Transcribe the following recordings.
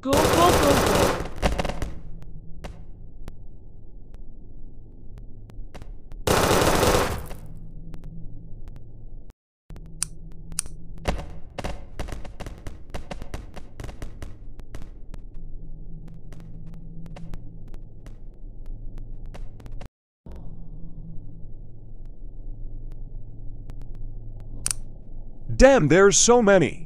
Go, go, go, go. Damn, there's so many.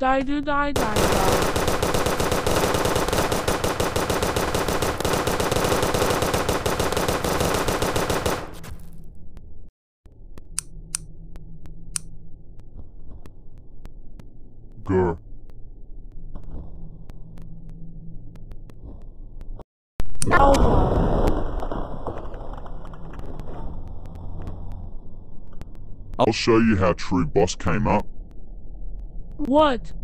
Die, do, die, die, die. Grr. I'll show you how true boss came up. What?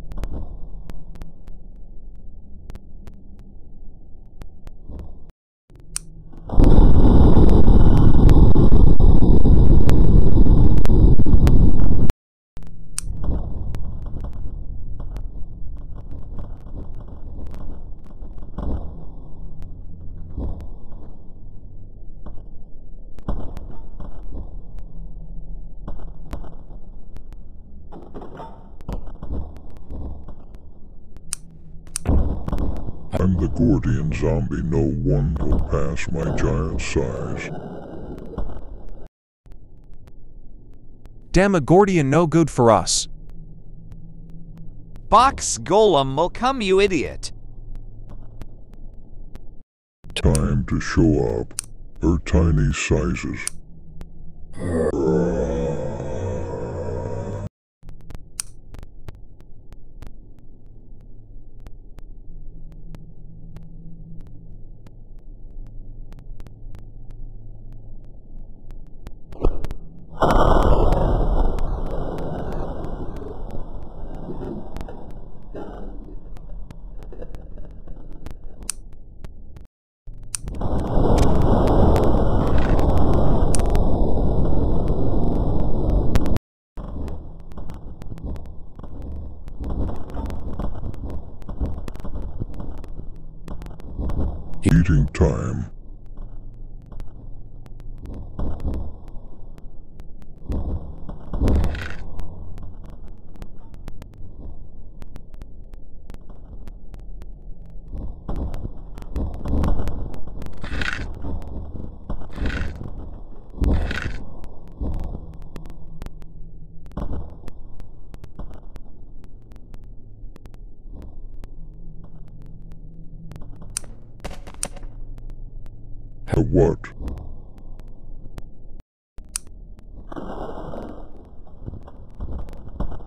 I'm the Gordian zombie. No one will pass my giant size. Damn a Gordian no good for us. Box Golem will come, you idiot. Time to show up. Her tiny sizes. Eating time. A what?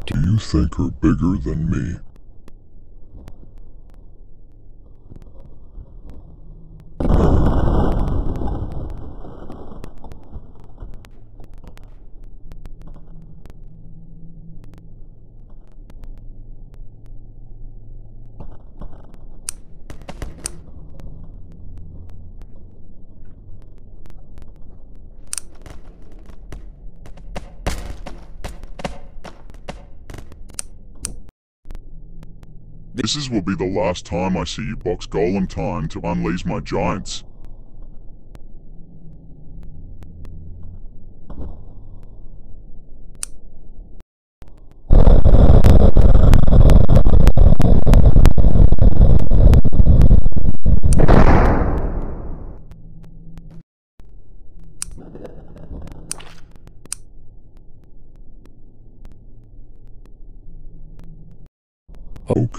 Do you think her bigger than me? This is will be the last time I see you box golem time to unleash my giants.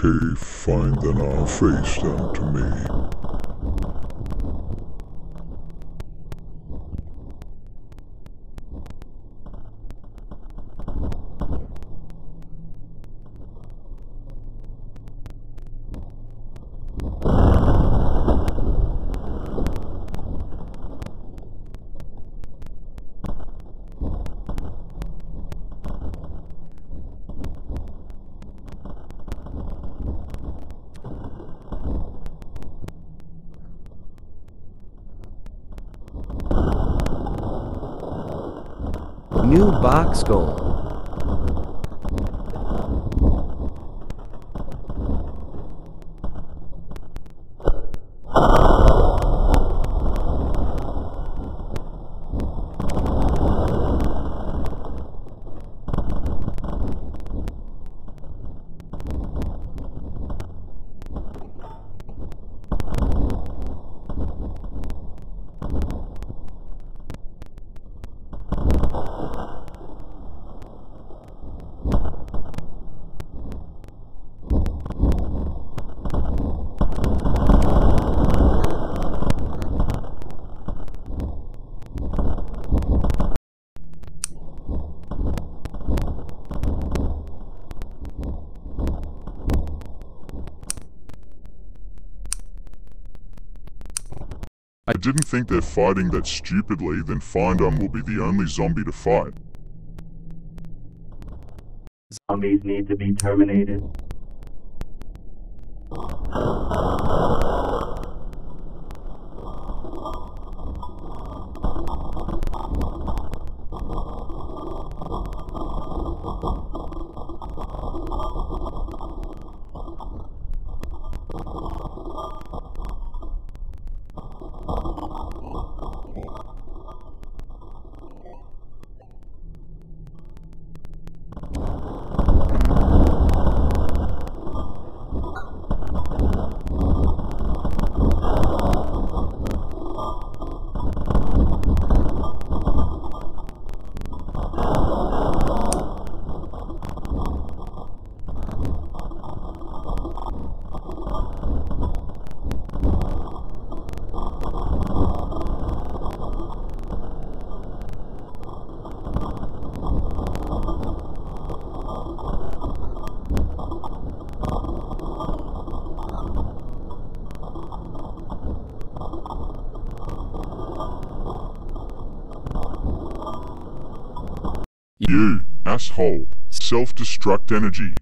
Okay, fine then I'll face them to me. New box goal. Didn't think they're fighting that stupidly, then Findum will be the only zombie to fight. Zombies need to be terminated. You, asshole. Self-destruct energy.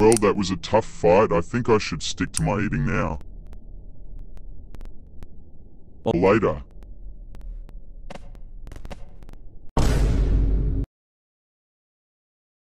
Well, that was a tough fight. I think I should stick to my eating now. Later.